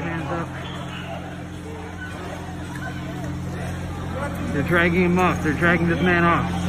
hands up. They're dragging him off. They're dragging this man off.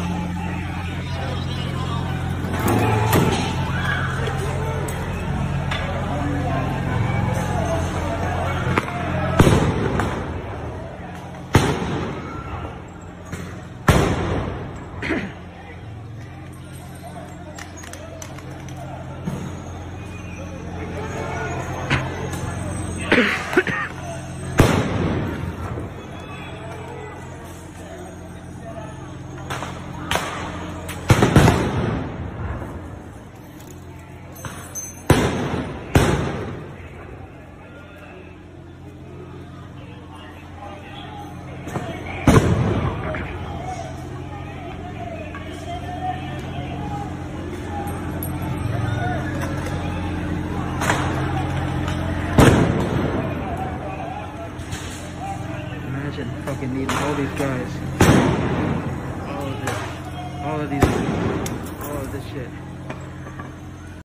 Fucking needing all these guys. All of this. All of these. All of this shit.